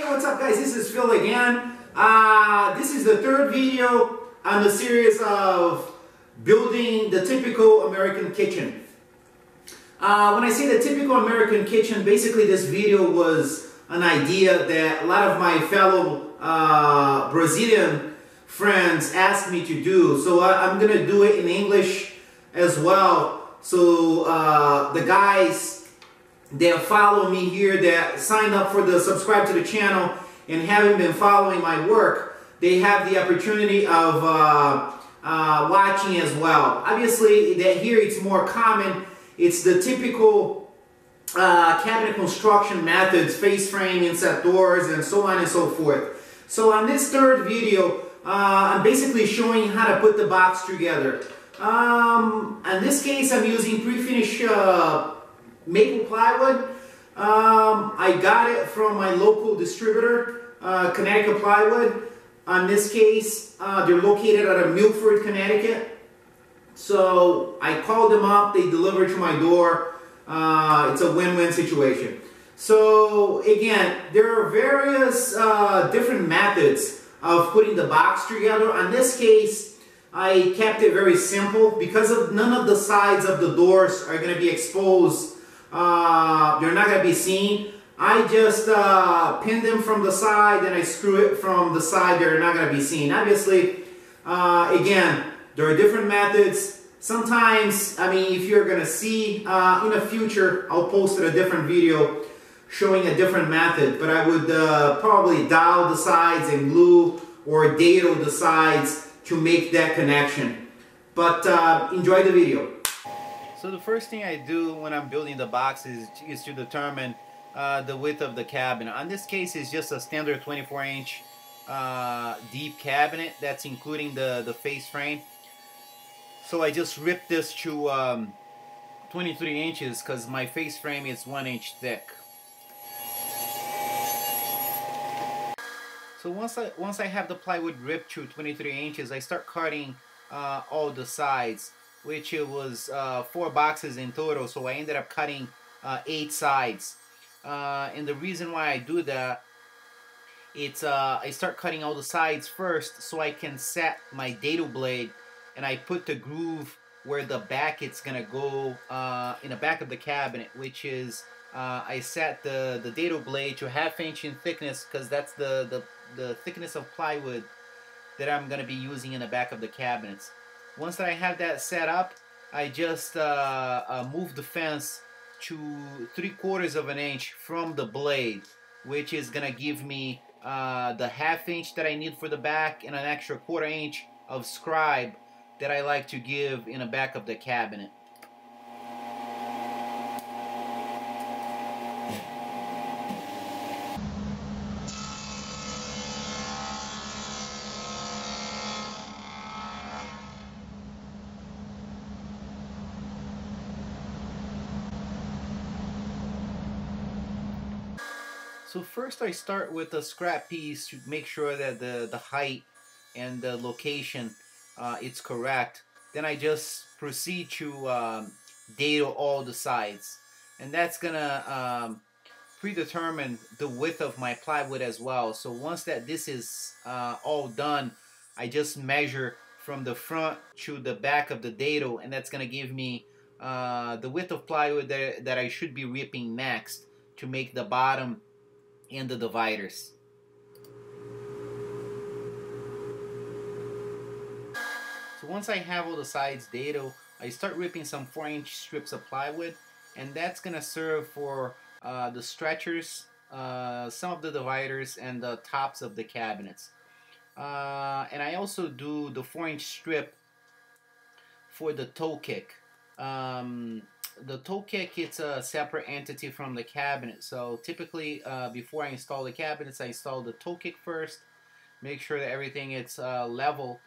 Hey, what's up guys? This is Phil again. Uh, this is the third video on the series of building the typical American kitchen. Uh, when I say the typical American kitchen, basically this video was an idea that a lot of my fellow uh, Brazilian friends asked me to do. So I, am going to do it in English as well. So uh, the guys that follow me here that sign up for the subscribe to the channel and haven't been following my work, they have the opportunity of uh, uh, watching as well. Obviously, that here it's more common. It's the typical uh, cabinet construction methods, face frame, inset doors, and so on and so forth. So on this third video, uh, I'm basically showing how to put the box together. Um, in this case, I'm using pre-finished uh, maple plywood. Um, I got it from my local distributor, uh, Connecticut Plywood. On this case, uh, they're located out of Milford, Connecticut. So I called them up, they delivered to my door. Uh, it's a win-win situation. So again, there are various uh, different methods of putting the box together. On this case, I kept it very simple because of none of the sides of the doors are going to be exposed uh, they're not going to be seen. I just uh, pin them from the side and I screw it from the side. They're not going to be seen. Obviously, uh, again, there are different methods. Sometimes, I mean, if you're going to see uh, in the future, I'll post a different video showing a different method. But I would uh, probably dowel the sides and glue or dado the sides to make that connection. But uh, enjoy the video. So the first thing I do when I'm building the box is, is to determine uh, the width of the cabinet. On this case, it's just a standard 24 inch uh, deep cabinet. That's including the, the face frame. So I just ripped this to um, 23 inches because my face frame is one inch thick. So once I once I have the plywood ripped to 23 inches, I start cutting uh, all the sides which it was uh, four boxes in total. So I ended up cutting uh, eight sides. Uh, and the reason why I do that, it's uh, I start cutting all the sides first so I can set my dado blade and I put the groove where the back it's gonna go uh, in the back of the cabinet, which is uh, I set the the dado blade to half inch in thickness because that's the, the the thickness of plywood that I'm gonna be using in the back of the cabinets. Once that I have that set up, I just uh, uh, move the fence to three quarters of an inch from the blade, which is gonna give me uh, the half inch that I need for the back and an extra quarter inch of scribe that I like to give in the back of the cabinet. So first I start with a scrap piece to make sure that the, the height and the location uh, it's correct. Then I just proceed to um, dado all the sides. And that's gonna um, predetermine the width of my plywood as well. So once that this is uh, all done, I just measure from the front to the back of the dado and that's gonna give me uh, the width of plywood that, that I should be ripping next to make the bottom and the dividers. So once I have all the sides dado, I start ripping some 4 inch strips of plywood and that's gonna serve for uh, the stretchers, uh, some of the dividers and the tops of the cabinets. Uh, and I also do the 4 inch strip for the toe kick. Um, the toe kick it's a separate entity from the cabinet. So typically uh, before I install the cabinets I install the toe kick first make sure that everything is uh, level.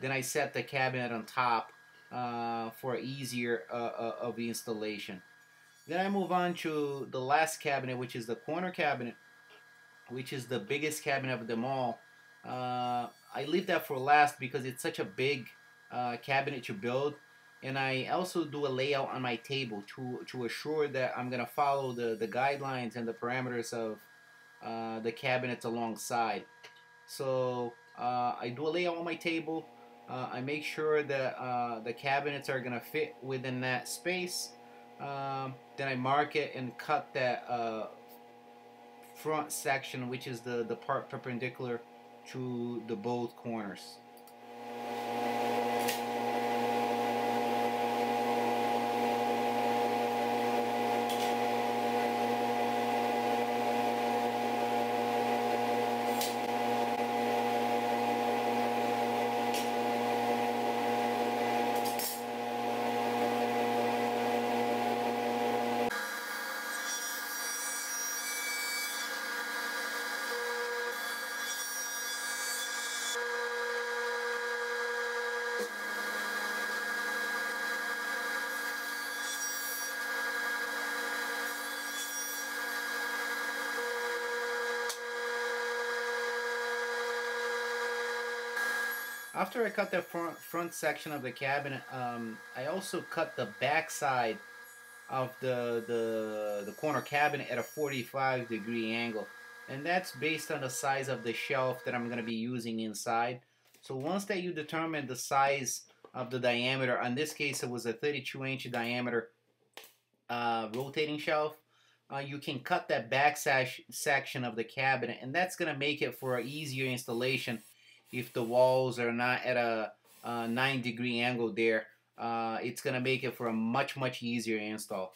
Then I set the cabinet on top uh, for easier uh, uh, of the installation. Then I move on to the last cabinet which is the corner cabinet which is the biggest cabinet of them all. Uh, I leave that for last because it's such a big cabinet to build and I also do a layout on my table to to assure that I'm gonna follow the the guidelines and the parameters of uh, the cabinets alongside. So uh, I do a layout on my table. Uh, I make sure that uh, the cabinets are gonna fit within that space. Um, then I mark it and cut that uh, front section, which is the, the part perpendicular to the both corners. After I cut the front, front section of the cabinet, um, I also cut the back side of the, the, the corner cabinet at a 45 degree angle. And that's based on the size of the shelf that I'm going to be using inside. So once that you determine the size of the diameter, in this case it was a 32 inch diameter uh, rotating shelf, uh, you can cut that back section of the cabinet and that's going to make it for an easier installation if the walls are not at a, a 9 degree angle there uh, it's gonna make it for a much much easier install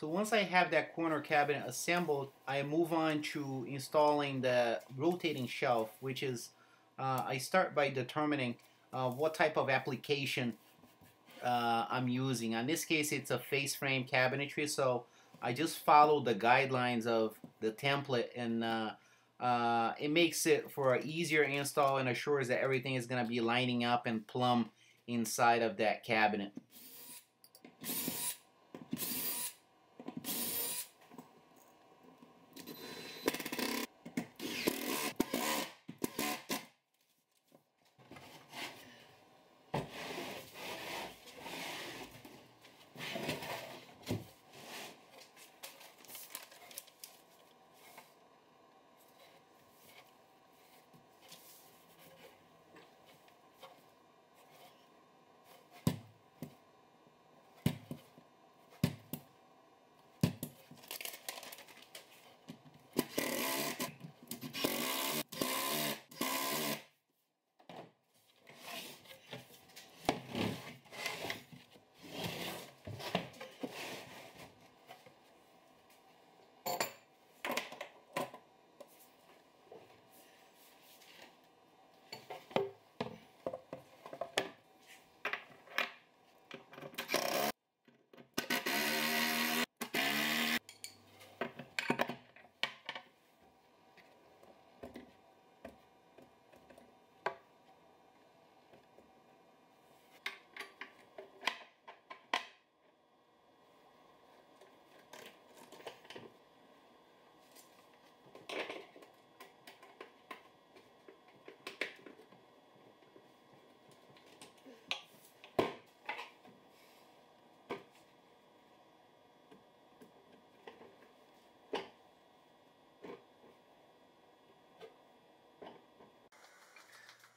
So once I have that corner cabinet assembled, I move on to installing the rotating shelf, which is, uh, I start by determining uh, what type of application uh, I'm using. In this case, it's a face frame cabinetry, so I just follow the guidelines of the template and uh, uh, it makes it for an easier install and assures that everything is going to be lining up and plumb inside of that cabinet.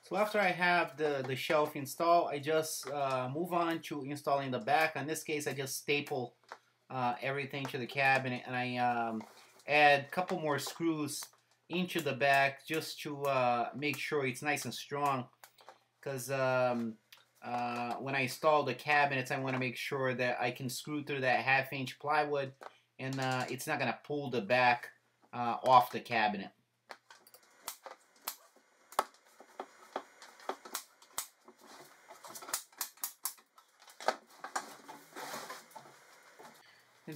So after I have the, the shelf installed, I just uh, move on to installing the back. In this case, I just staple uh, everything to the cabinet and I um, add a couple more screws into the back just to uh, make sure it's nice and strong. Because um, uh, when I install the cabinets, I want to make sure that I can screw through that half inch plywood and uh, it's not gonna pull the back uh, off the cabinet.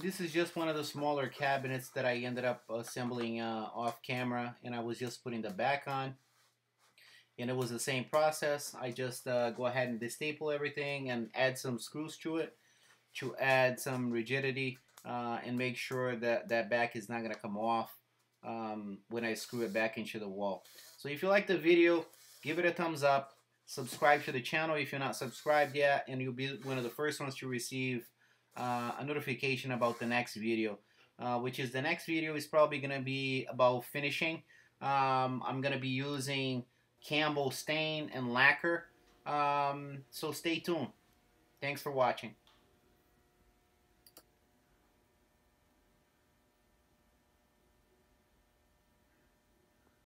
This is just one of the smaller cabinets that I ended up assembling uh, off camera and I was just putting the back on. And it was the same process. I just uh, go ahead and destaple everything and add some screws to it to add some rigidity uh, and make sure that that back is not gonna come off um, when I screw it back into the wall. So if you like the video give it a thumbs up. Subscribe to the channel if you're not subscribed yet and you'll be one of the first ones to receive uh, a notification about the next video uh, which is the next video is probably gonna be about finishing. Um, I'm gonna be using Campbell stain and lacquer. Um, so stay tuned. Thanks for watching